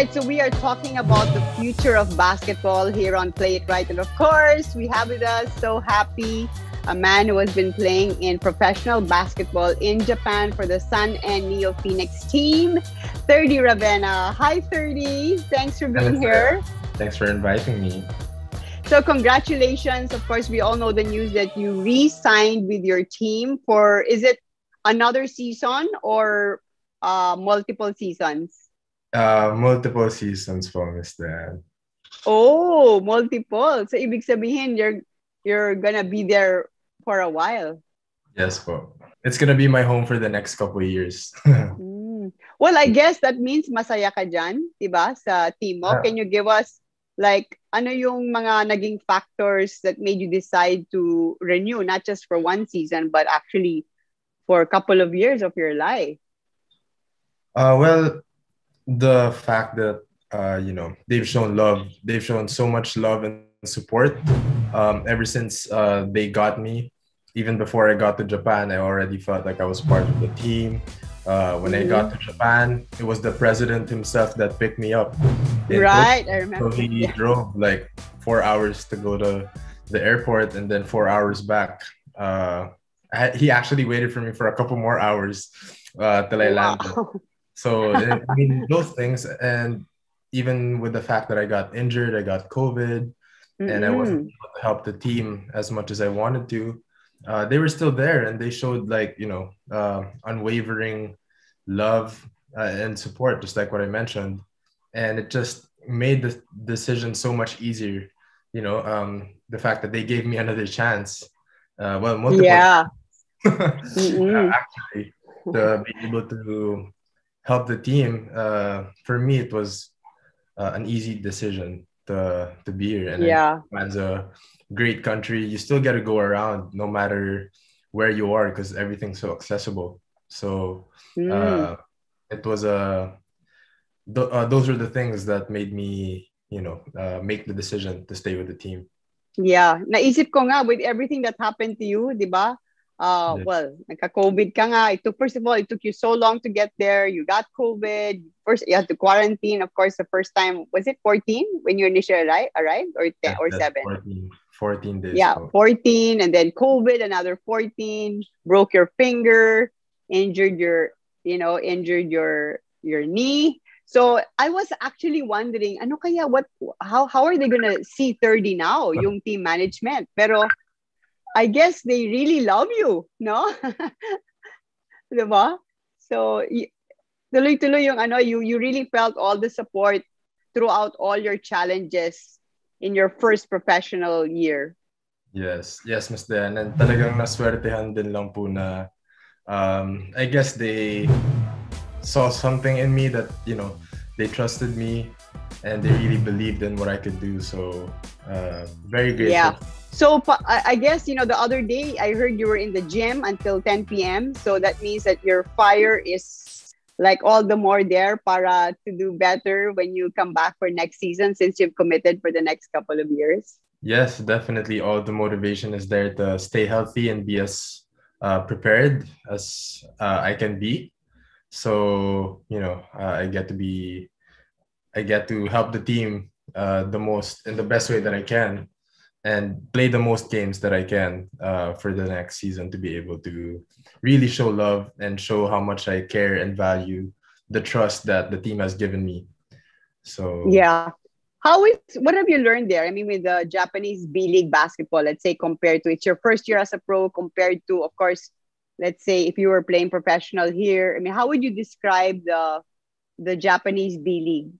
Right, so we are talking about the future of basketball here on Play It Right. And of course, we have with us so happy a man who has been playing in professional basketball in Japan for the San-en NeoPhoenix team, Thirdy Ravena. Hi, Thirdy. Thanks for being here. Thanks for inviting me. So, congratulations. Of course, we all know the news that you re signed with your team for, is it another season or uh, multiple seasons? Uh, multiple seasons po, Miss. Oh, multiple. So, ibig sabihin, you're, you're gonna be there for a while. Yes po. It's gonna be my home for the next couple of years. Mm. Well, I guess that means masaya ka dyan, diba, sa team mo. Yeah. Can you give us, like, ano yung mga naging factors that made you decide to renew, not just for one season, but actually for a couple of years of your life? Uh, well, the fact that uh, you know they've shown love, they've shown so much love and support um, ever since uh, they got me. Even before I got to Japan, I already felt like I was part of the team. Uh, when I got to Japan, it was the president himself that picked me up. in Right, I remember So he Yeah. drove like four hours to go to the airport and then four hours back. Uh, I, he actually waited for me for a couple more hours uh, till I landed. So I mean, those things, and even with the fact that I got injured, I got COVID, and I wasn't able to help the team as much as I wanted to. Uh, they were still there, and they showed like you know uh, unwavering love uh, and support, just like what I mentioned, and it just made the decision so much easier. You know, um, the fact that they gave me another chance. Uh, well, multiple Yeah. actually to be able to help the team uh, for me it was uh, an easy decision to to be here and Yeah. Japan's a great country you still get to go around no matter where you are because everything's so accessible so Mm. uh, it was a th- uh, those are the things that made me you know uh, make the decision to stay with the team Yeah, naisip ko nga with everything that happened to you, 'di ba? Uh, Yes. well, nagka-COVID ka nga. It took, first of all, it took you so long to get there. You got COVID. First, you had to quarantine. Of course, the first time, was it 14 when you initially arrived, arrived or 10 or 7? 14, 14 days Yeah, so- 14 and then COVID, another 14, broke your finger, injured your, you know, injured your your knee. So I was actually wondering, ano kaya what how how are they going to see Thirdy now, yung team management? Pero I guess they really love you, no? 'Di ba? So tuloy-tuloy yung ano, you you really felt all the support throughout all your challenges in your first professional year. Yes, yes, Miss Dan. And talagang naswertehan din lang po na um, I guess they saw something in me that, you know, they trusted me and they really believed in what I could do. So uh, very grateful. Yeah. So I guess you know the other day I heard you were in the gym until 10 p.m. So that means that your fire is like all the more there para to do better when you come back for next season since you've committed for the next couple of years. Yes, definitely. All the motivation is there to stay healthy and be as uh, prepared as uh, I can be. So, you know, uh, I get to be, I get to help the team uh, the most in the best way that I can and play the most games that I can uh, for the next season to be able to really show love and show how much I care and value the trust that the team has given me. So, Yeah. How is what have you learned there? I mean, with the Japanese B League basketball, let's say compared to it's your first year as a pro, compared to, of course, let's say if you were playing professional here. I mean, how would you describe the the Japanese B League?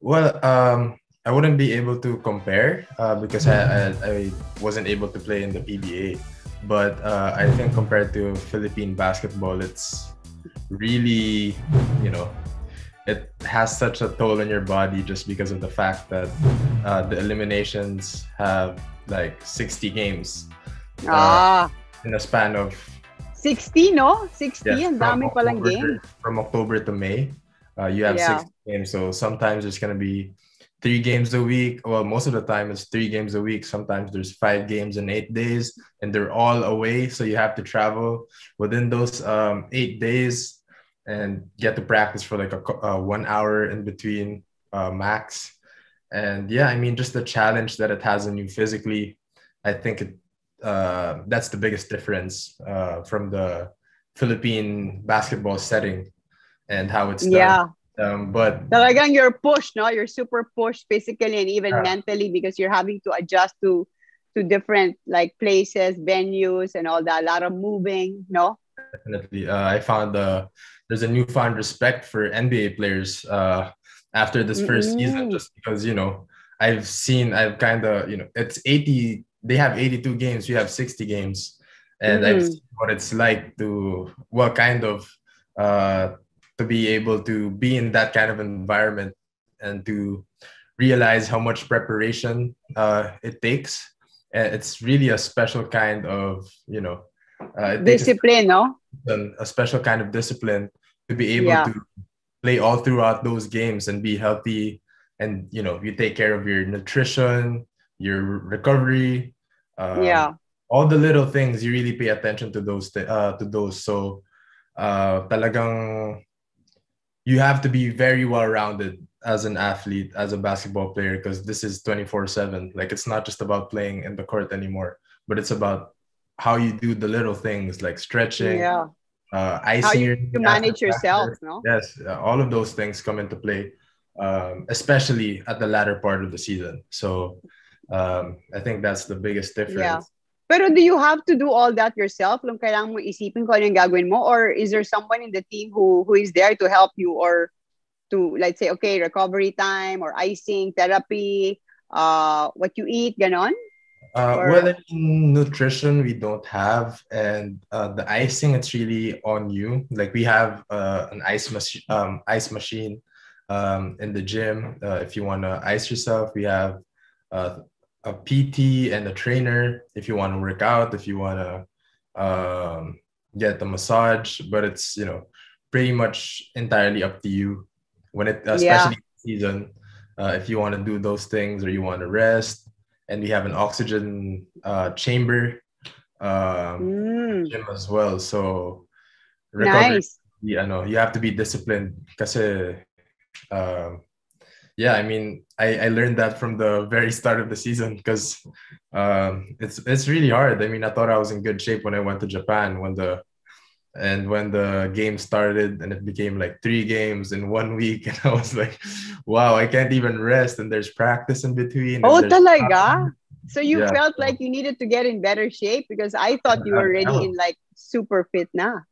Well, um, I wouldn't be able to compare uh, because I, I, I wasn't able to play in the PBA. but uh, I think compared to Philippine basketball, it's really, you know, it has such a toll on your body just because of the fact that uh, the eliminations have like 60 games uh, Ah, in a span of 60, no? 60, yes, ang dami from palang October- game. From October to May, uh, you have Yeah. 60 games. So sometimes it's going to be three games a week. Well, most of the time it's three games a week. Sometimes there's five games in eight days, and they're all away. So you have to travel within those um, eight days and get to practice for like a, co- uh, one hour in between uh, max. And yeah, I mean, just the challenge that it has on you physically, I think it, uh, that's the biggest difference uh, from the Philippine basketball setting and how it's done. Yeah. Um, but Talagang you're pushed, no? You're super pushed physically and even Yeah. mentally because you're having to adjust to to different like places, venues, and all that. A lot of moving, no? definitely, uh, I found uh, there's a newfound respect for NBA players uh, after this 1st season, Mm-mm. just because you know I've seen I've kind of you know it's 80 they have 82 games, we have 60 games, and I've Mhm. seen what it's like to what kind of uh, to be able to be in that kind of environment and to realize how much preparation uh, it takes. It's really a special kind of you know uh, it takes a Discipline, no? a special kind of discipline to be able Yeah. to play all throughout those games and be healthy and you know you take care of your nutrition your recovery um, yeah. all the little things you really pay attention to those thi- uh, to those so uh, talagang you have to be very well rounded as an athlete as a basketball player because this is 24/7 like it's not just about playing in the court anymore but it's about how you do the little things like stretching Yeah. uh, How you, your manage after yourself, practice. no? Yes, uh, all of those things come into play, um, especially at the latter part of the season. So um, I think that's the biggest difference. Pero do you have to do all that yourself? Kung kailangan mo isipin kung ano yung gagawin mo? Or is there someone in the team who who is there to help you or to, let's say, okay, recovery time or icing, therapy, uh, what you eat, ganon? Uh, Or- well, in nutrition we don't have, and uh, the icing it's really on you. Like we have uh, an ice machine, um, ice machine um, in the gym. Uh, if you want to ice yourself, we have uh, a PT and a trainer. If you want to work out, if you want to um, get the massage, but it's you know pretty much entirely up to you when it, Yeah. especially season. Uh, if you want to do those things or you want to rest and we have an oxygen uh, chamber um, Mm, gym as well. So recovery, nice. yeah, no, you have to be disciplined. because um, yeah, I mean, I, I learned that from the very start of the season because um, it's it's really hard. I mean, I thought I was in good shape when I went to Japan when the and when the game started and it became like three games in one week and I was like, wow, I can't even rest and there's practice in between. Oh, talaga? So you Yeah. felt like you needed to get in better shape because I thought you were already in like super fit na.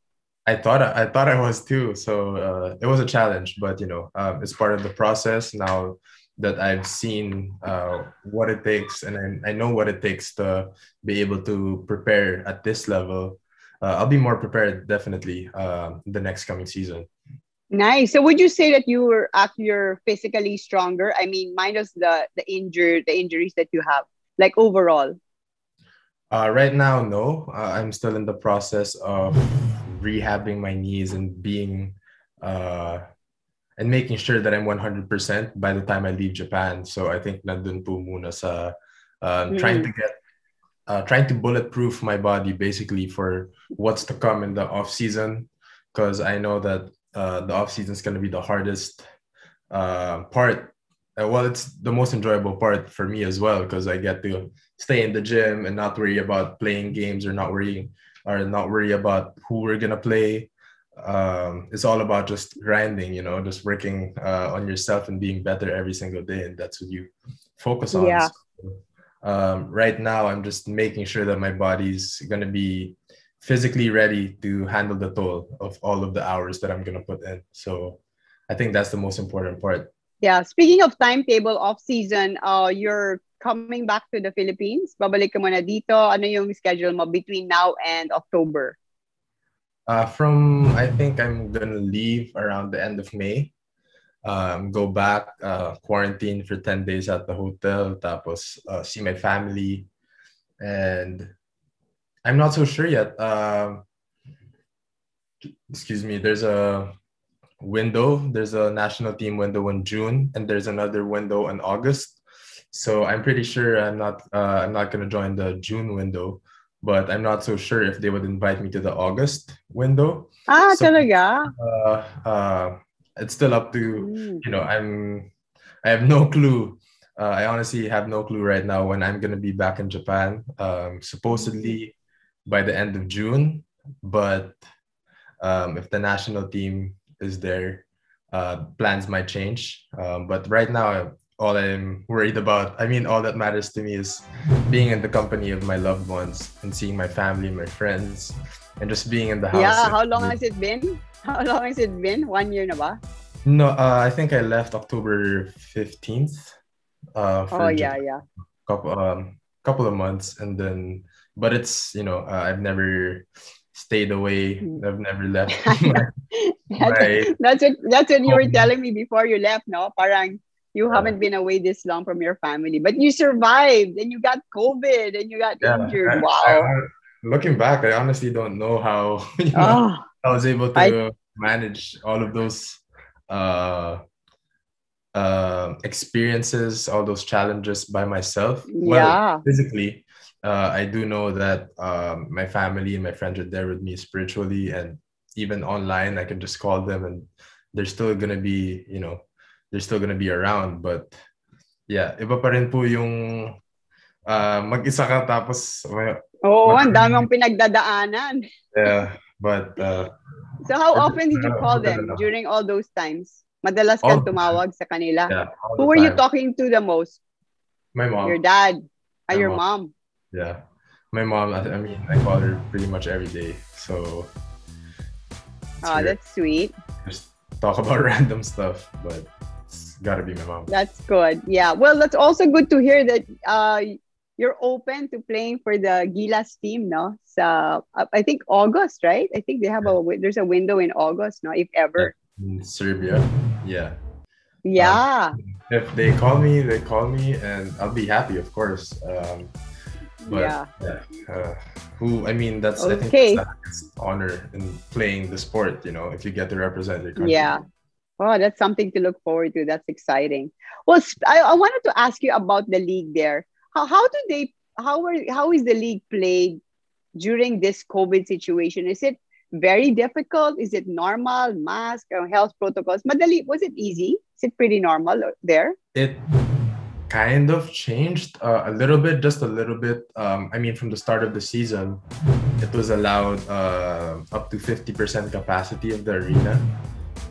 I thought I thought I was too. So uh, it was a challenge, but you know, um, it's part of the process. Now that I've seen uh, what it takes, and I, I know what it takes to be able to prepare at this level, uh, I'll be more prepared definitely uh, the next coming season. Nice. So would you say that you were actually you're physically stronger? I mean, minus the the injured the injuries that you have, like overall. Uh, right now, no. Uh, I'm still in the process of rehabbing my knees and being uh, and making sure that I'm 100% by the time I leave Japan. So I think nandun po muna sa uh, trying to get uh, trying to bulletproof my body basically for what's to come in the off season because I know that uh, the off season is going to be the hardest uh, part. Uh, well, it's the most enjoyable part for me as well because I get to stay in the gym and not worry about playing games or not worrying or not worry about who we're gonna play. Um, it's all about just grinding, you know, just working uh, on yourself and being better every single day, and that's what you focus on. Yeah. So, um, right now, I'm just making sure that my body's gonna be physically ready to handle the toll of all of the hours that I'm gonna put in. So, I think that's the most important part. Yeah. Speaking of timetable off season, uh, your coming back to the Philippines? Babalik ka muna dito. Ano yung schedule mo between now and October? Uh, from I think I'm gonna leave around the end of May. Um, go back, uh, quarantine for 10 days at the hotel, tapos uh, see my family. And I'm not so sure yet. Um, excuse me, there's a window, there's a national team window in June, and there's another window in August. So I'm pretty sure I'm not uh, I'm not gonna join the June window, but I'm not so sure if they would invite me to the August window. Ah, So- talaga? Uh, uh, it's still up to Mm. you know I'm I have no clue. Uh, I honestly have no clue right now when I'm gonna be back in Japan. Um, supposedly by the end of June, but um, if the national team is there, uh, plans might change. Um, but right now, all I'm worried about, I mean, all that matters to me is being in the company of my loved ones and seeing my family, my friends, and just being in the house. Yeah, how long has it been? How long has it been? One year na ba? No, uh, I think I left October 15th. Uh, for Oh, yeah, yeah. a couple, um, couple of months. And then, but it's, you know, uh, I've never stayed away. Mm. I've never left. my, That's, my- that's what that's what you were telling me before you left, no? Parang you haven't been away this long from your family, but you survived and you got COVID and you got yeah, injured. I- Wow. I- I- looking back, I honestly don't know how you know, Oh, I was able to manage all of those uh, uh, experiences, all those challenges by myself. Well, yeah. physically, uh, I do know that um, my family and my friends are there with me spiritually, and even online, I can just call them, and they're still gonna be, you know, they're still gonna be around. But yeah, iba pa rin po yung uh, mag-isa ka tapos may- Oo, ang dami mong pinagdadaanan. yeah, but uh, So how often did you call them during all those times? Madalas kang tumawag sa kanila. yeah, Who were you talking to the most? My mom. Your dad? Ah, My your mom. mom. Yeah. My mom, I mean, I call her pretty much every day. So Oh, weird. that's sweet. just talk about random stuff, but gotta be my mom. That's good. Yeah. Well, that's also good to hear that uh, you're open to playing for the Gilas team, no? So uh, I think August, right? I think they have a there's a window in August, no? If ever. In Serbia. Yeah. Yeah. If they call me, they call me and I'll be happy, of course. Um, but yeah. yeah, uh, who, I mean, that's, I think Okay. that's the honor in playing the sport, you know, if you get to represent your country. Yeah. Oh, that's something to look forward to. That's exciting. Well, I, I wanted to ask you about the league there. How, how do they how are how is the league played during this COVID situation? Is it very difficult? Is it normal? Mask or health protocols? Madali, was it easy? Is it pretty normal there? it kind of changed uh, a little bit just a little bit um, i mean from the start of the season it was allowed uh, up to 50% capacity of the arena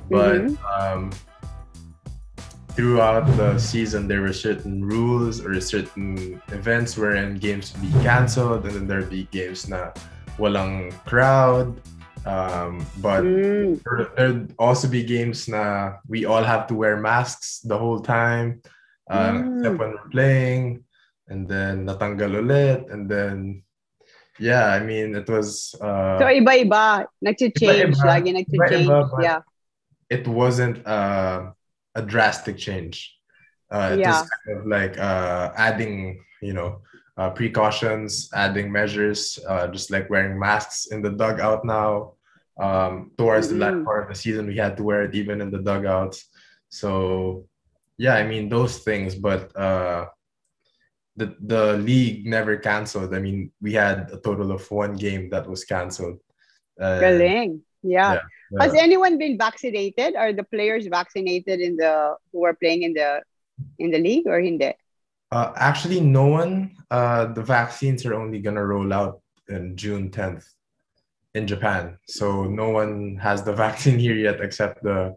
but um, throughout the season there were certain rules or certain events wherein games would be canceled and then there'd be games na walang crowd um, but Mm. there- there'd also be games na we all have to wear masks the whole time uh, Mm. except when we're playing and then natanggal ulit and then yeah i mean it was uh, So iba-iba, nagche-change, Iba-iba. lagi nagche-change. Iba-iba, Yeah. It wasn't uh, a drastic change uh, it Yeah. was kind of like uh, adding you know uh, precautions adding measures uh, just like wearing masks in the dugout now um, towards the latter Mhm. part of the season we had to wear it even in the dugouts so yeah i mean those things but uh, the the league never canceled i mean we had a total of one game that was canceled uh, Galing. Yeah. yeah. Has anyone been vaccinated? Are the players vaccinated in the who are playing in the in the league or hindi? Uh, actually, no one. Uh, the vaccines are only gonna roll out in June 10th in Japan, so no one has the vaccine here yet except the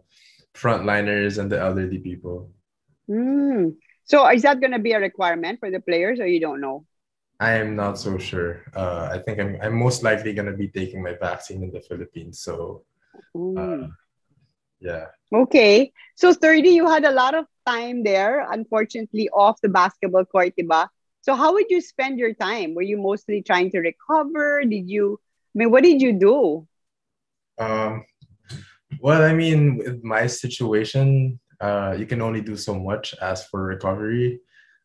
frontliners and the elderly people. Hmm. So is that going to be a requirement for the players, or you don't know? I am not so sure. Uh, I think I'm, I'm most likely gonna be taking my vaccine in the Philippines. So. Uh, Yeah. Okay. So Thirdy, you had a lot of time there, unfortunately, off the basketball court, diba? So how would you spend your time? Were you mostly trying to recover? Did you, I mean, what did you do? Um, well, I mean, with my situation, uh, you can only do so much as for recovery.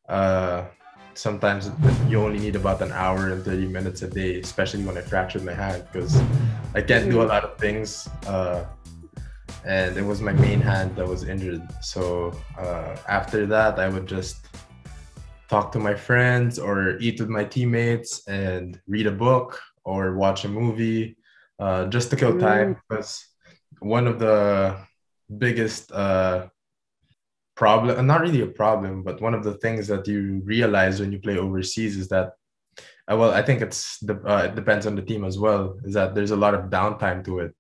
Uh, sometimes you only need about an hour and 30 minutes a day, especially when I fractured my hand because I can't do a lot of things. Uh, and it was my main hand that was injured. So uh, after that, I would just talk to my friends or eat with my teammates and read a book or watch a movie uh, just to kill time because one of the biggest uh, problem not really a problem but one of the things that you realize when you play overseas is that uh, well i think it's the uh, it depends on the team as well is that there's a lot of downtime to it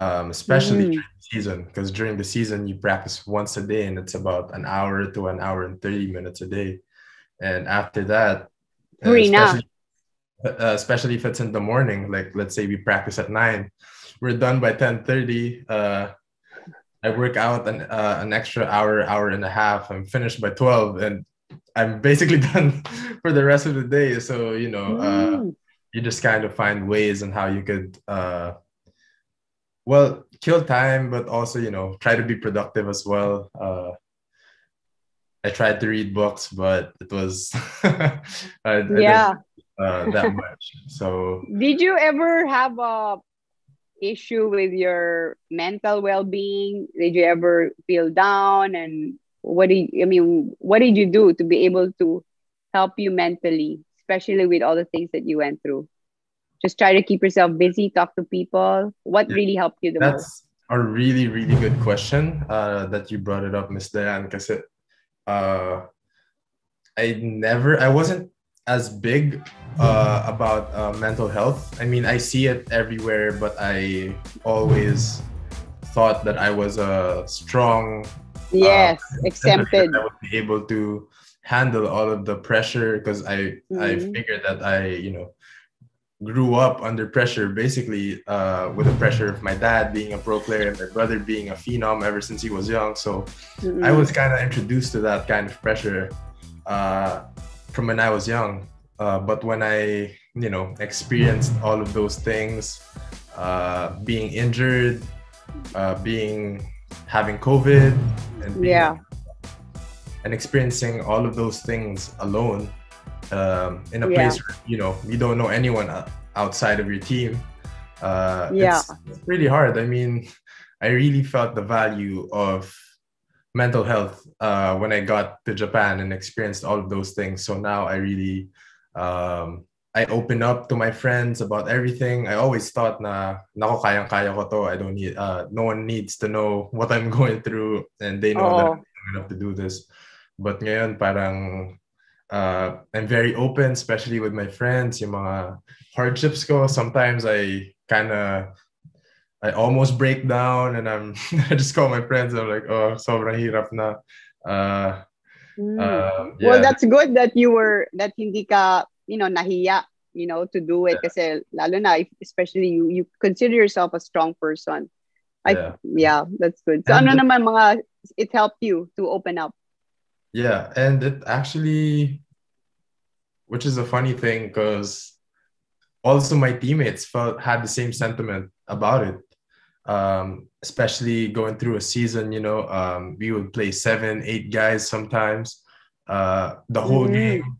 um, especially mm. during the season because during the season you practice once a day and it's about an hour to an hour and 30 minutes a day and after that uh, especially, uh, especially if it's in the morning like let's say we practice at 9 we're done by 10 30 uh, I work out an uh, an extra hour, hour and a half. I'm finished by twelve, and I'm basically done for the rest of the day. So you know, uh, mm. you just kind of find ways on how you could, uh, well, kill time, but also you know try to be productive as well. Uh, I tried to read books, but it was I, yeah I uh, that much. So did you ever have a issue with your mental well-being? Did you ever feel down? And what did I mean? What did you do to be able to help you mentally, especially with all the things that you went through? Just try to keep yourself busy, talk to people. What yeah, really helped you the that's most? a really, really good question uh, that you brought it up, Miss Dyan, because uh, I never, I wasn't as big uh, about uh, mental health. I mean, I see it everywhere, but I always thought that I was a strong. Yes, uh, exempted. I would be able to handle all of the pressure because I mm-hmm. I figured that I you know grew up under pressure basically uh, with the pressure of my dad being a pro player and my brother being a phenom ever since he was young so mm-hmm. i was kind of introduced to that kind of pressure uh, from when I was young. Uh, but when I, you know, experienced all of those things, uh, being injured, uh, being having COVID, and being, yeah, and experiencing all of those things alone um, in a yeah. place where you know you don't know anyone outside of your team. Uh, yeah, it's, it's really hard. I mean, I really felt the value of mental health uh, when I got to Japan and experienced all of those things. So now I really um, I open up to my friends about everything. I always thought na nako kayang kaya ko to. I don't need uh, no one needs to know what I'm going through and they know oh. that I'm enough to do this. But ngayon parang uh, I'm very open, especially with my friends. Yung mga hardships ko, sometimes I kind of I almost break down and I'm I just call my friends. I'm like, oh, sobrang hirap na. Uh, mm. uh, yeah. Well, that's good that you were that hindi ka, you know, nahiya, you know, to do it. Yeah. Kasi lalo na, if, especially you you consider yourself a strong person. I yeah, yeah that's good. So and ano it, naman mga it helped you to open up. Yeah, and it actually, which is a funny thing because also my teammates felt had the same sentiment about it um, especially going through a season. You know, um, we would play seven, eight guys sometimes, uh, the whole mm-hmm. game,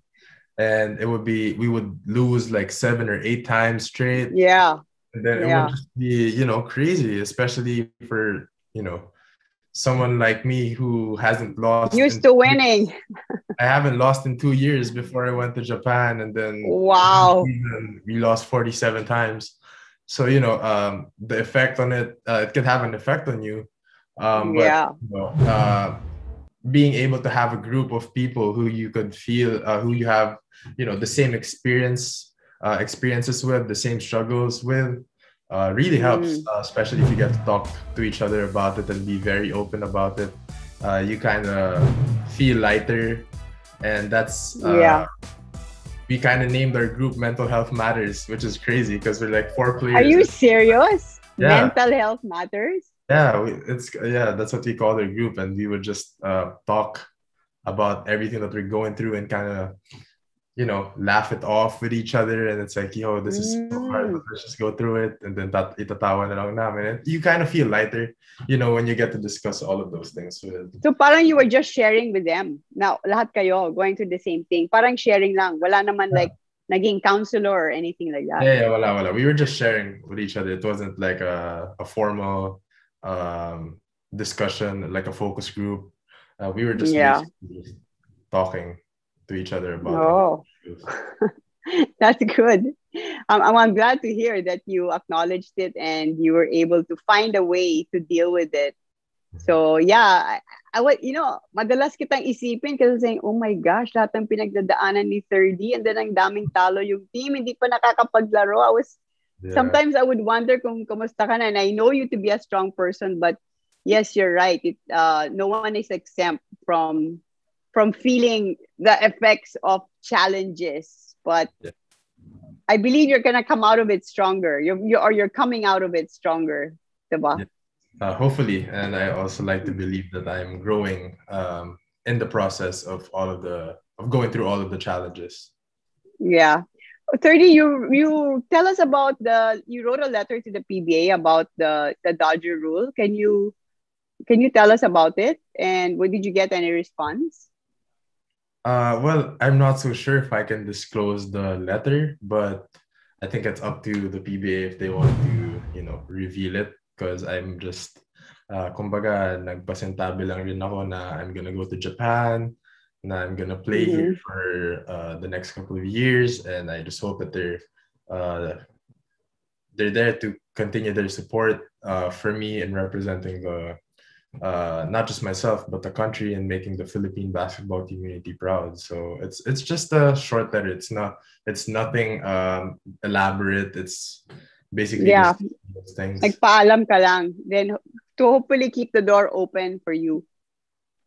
and it would be we would lose like seven or eight times straight. Yeah, and then yeah. it would just be you know crazy, especially for you know someone like me who hasn't lost used to winning i haven't lost in two years before i went to japan and then wow we lost 47 times so you know um, the effect on it uh, it can have an effect on you. Um, but, yeah. you know, uh, being able to have a group of people who you could feel uh, who you have you know the same experience uh, experiences with the same struggles with uh, really helps mm. Uh, especially if you get to talk to each other about it and be very open about it. You kind of feel lighter and that's yeah we kind of named our group Mental Health Matters, which is crazy because we're like four players. Are you serious? Yeah. Mental Health Matters? Yeah, we, it's yeah, that's what we call the group, and we would just uh, talk about everything that we're going through and kind of you know laugh it off with each other and it's like yo this is so hard Mm. but let's just go through it and then tat itatawa na lang namin and you kind of feel lighter you know when you get to discuss all of those things with So parang you were just sharing with them. Now, lahat kayo going through the same thing. Parang sharing lang. Wala naman Yeah. like naging counselor or anything like that. yeah, yeah wala, wala. we were just sharing with each other it wasn't like a, a formal um discussion like a focus group uh, we were just Yeah. just talking to each other about Oh, that's good. Um, I'm, I'm glad to hear that you acknowledged it and you were able to find a way to deal with it. So yeah, I, I would, you know, madalas kitang isipin kasi saying, oh my gosh, lahat ng pinagdadaanan ni Thirdy and then ang daming talo yung team, hindi pa nakakapaglaro. I was Yeah. sometimes I would wonder kung kumusta ka na. And I know you to be a strong person, but yes, you're right. It, uh, no one is exempt from from feeling the effects of challenges. But Yeah. I believe you're gonna come out of it stronger. You're, you or you're coming out of it stronger, diba? Yeah. uh, hopefully and i also like to believe that i'm growing um, in the process of all of the of going through all of the challenges Yeah. Thirdy you you tell us about the you wrote a letter to the PBA about the the Dodger rule. Can you can you tell us about it and what did you get any response? Uh, well i'm not so sure if i can disclose the letter but i think it's up to the pba if they want to you know reveal it because i'm just uh, kumbaga nagpasintabi lang rin ako na i'm gonna go to japan na i'm gonna play here for uh, the next couple of years and i just hope that they're uh, they're there to continue their support uh, for me in representing the uh, not just myself but the country and making the Philippine basketball community proud. So it's it's just a short letter. It's not it's nothing um, elaborate. It's basically Yeah. just those things. Nagpaalam ka lang. Then to hopefully keep the door open for you.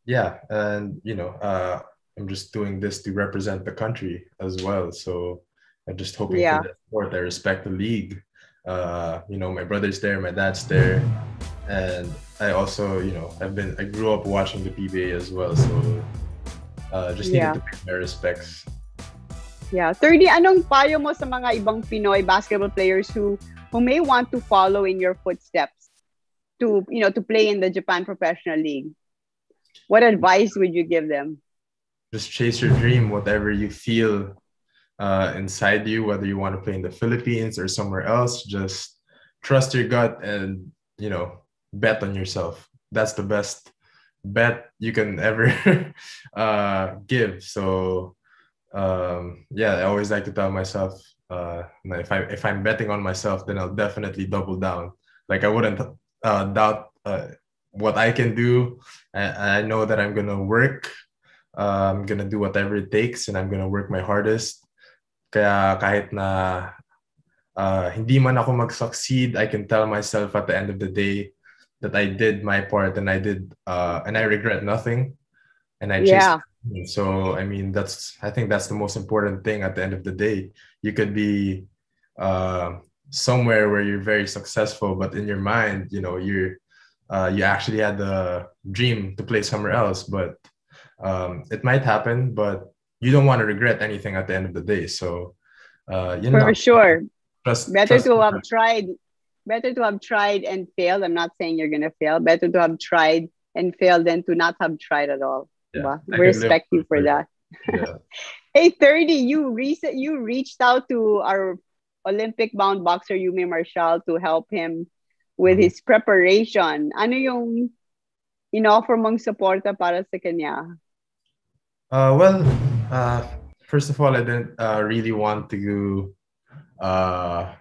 yeah, and you know uh, I'm just doing this to represent the country as well. So I'm just hoping Yeah. for that support. I respect the league. Uh, you know, my brother's there, my dad's there, and I also, you know, I've been I grew up watching the PBA as well, so uh, just needed Yeah. to pay my respects. Yeah. Thirdy, anong payo mo sa mga ibang Pinoy basketball players who who may want to follow in your footsteps to, you know, to play in the Japan Professional League? What advice would you give them? Just chase your dream, whatever you feel uh, inside you, whether you want to play in the Philippines or somewhere else. Just trust your gut and you know bet on yourself. That's the best bet you can ever uh, give. So um, yeah, I always like to tell myself uh, if I if I'm betting on myself, then I'll definitely double down. Like I wouldn't uh, doubt uh, what I can do. I, I know that I'm gonna work. Uh, I'm gonna do whatever it takes, and I'm gonna work my hardest. Kaya kahit na uh, hindi man ako mag-succeed, I can tell myself at the end of the day that I did my part and I did uh, and I regret nothing. And I chased Yeah. so I mean that's I think that's the most important thing at the end of the day. You could be uh, somewhere where you're very successful, but in your mind, you know, you're uh, you actually had the dream to play somewhere else, but um, it might happen, but you don't want to regret anything at the end of the day. So uh, you know, For sure. trust, Better trust to have tried. Better to have tried and failed. I'm not saying you're gonna fail. Better to have tried and failed than to not have tried at all. Yeah? I We respect you for that. Yeah. Hey, Thirdy, you recent you reached out to our Olympic bound boxer Eumir Marcial to help him with Mhm. his preparation. Ano yung in-offer mong suporta para sa kanya? Uh, well, uh, first of all, I didn't uh, really want to uh,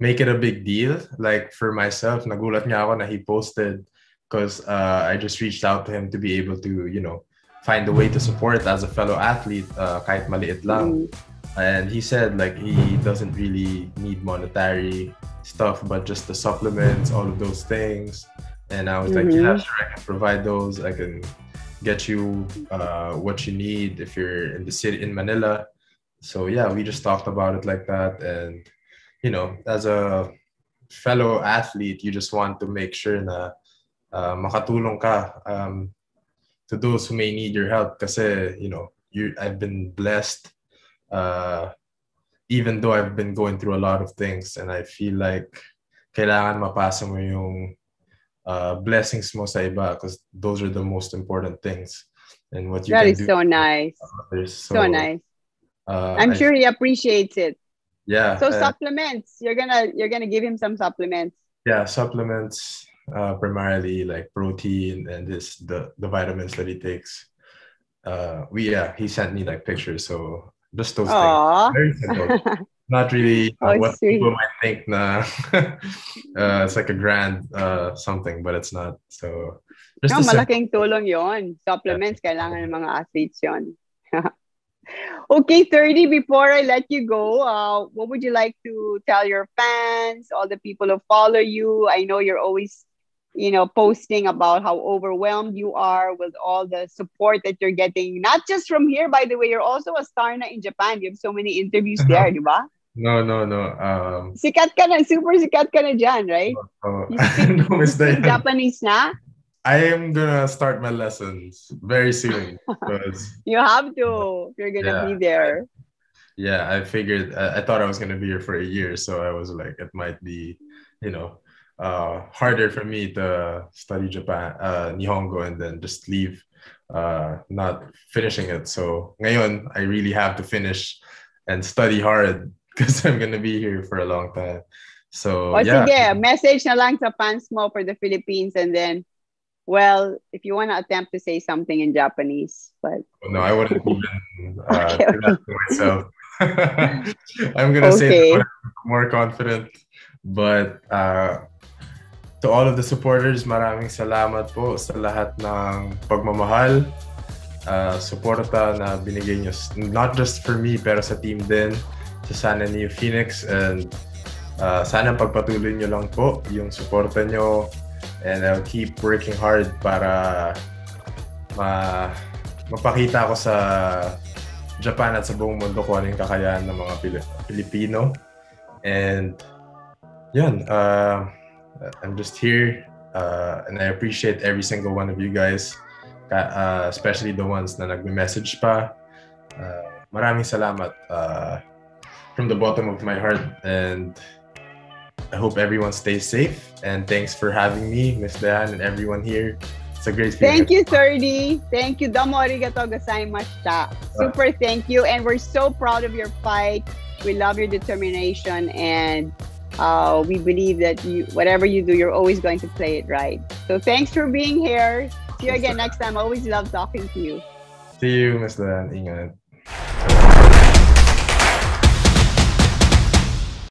make it a big deal. Like for myself, nagulat niya ako na he posted because uh, I just reached out to him to be able to, you know, find a way to support as a fellow athlete, uh, kahit maliit lang. Mm, And he said like he doesn't really need monetary stuff, but just the supplements, all of those things. And I was like, Mhm. yeah, sure, I can provide those. I can get you uh, what you need if you're in the city in Manila. So yeah, we just talked about it like that, and you know, as a fellow athlete, you just want to make sure na uh, makatulong ka um, to those who may need your help. Kasi, you know, you, I've been blessed uh, even though I've been going through a lot of things and I feel like kailangan mapasa mo yung uh, blessings mo sa iba because those are the most important things. And what you that is so nice. others. So, nice. Uh, I'm I- sure he appreciates it. Yeah. So uh, supplements, you're gonna you're gonna give him some supplements. yeah, supplements, uh, primarily like protein and this the the vitamins that he takes. Uh, we yeah, he sent me like pictures, so just those things. Very simple. Not really uh, Oh, what sweet. people might think. Nah, uh, it's like a grand uh, something, but it's not. So just No, simple- malaking tulong yon. Supplements, kailangan ng mga athletes yon. okay, Thirdy, before I let you go, uh, what would you like to tell your fans, all the people who follow you? I know you're always, you know, posting about how overwhelmed you are with all the support that you're getting, not just from here, by the way, you're also a star na in Japan. You have so many interviews there, di ba? no, no, no. Um, Sikat ka na, super sikat ka na dyan, right? oh, You speak, no, speak Japanese na? I am gonna start my lessons very soon You have to. You're gonna Yeah. be there. yeah, I figured I, I thought I was gonna be here for a year, so I was like, it might be, you know, uh, harder for me to study Japan, uh, Nihongo, and then just leave, uh, not finishing it. So ngayon, I really have to finish and study hard because I'm gonna be here for a long time. So O yeah, sige, message na lang sa fans mo for the Philippines and then, well, if you want to attempt to say something in Japanese, but no, I wouldn't even uh, Okay, do that to myself. I'm gonna say Okay. that I'm more confident, but uh, to all of the supporters, maraming salamat po sa lahat ng pagmamahal, uh, suporta na binigay niyo, not just for me, pero sa team din, sa Sana New Phoenix, and uh, sana pagpatuloy niyo lang po yung suporta niyo, and I'll keep working hard para ma mapakita ko sa Japan at sa buong mundo kung ano yung kakayahan ng mga Pili- Pilipino. And yun, uh, I'm just here uh, and I appreciate every single one of you guys, uh, especially the ones na nagme-message pa. Uh, maraming salamat uh, from the bottom of my heart and I hope everyone stays safe and thanks for having me, Miss Dan, and everyone here. It's a great feeling. thank you, Thirdy. Thank you. Domo arigato gozaimashita. Super thank you. And we're so proud of your fight. We love your determination and uh, we believe that you whatever you do, you're always going to play it right. So thanks for being here. See you again next time. Always love talking to you. See you, Miss Dyan. Ingat.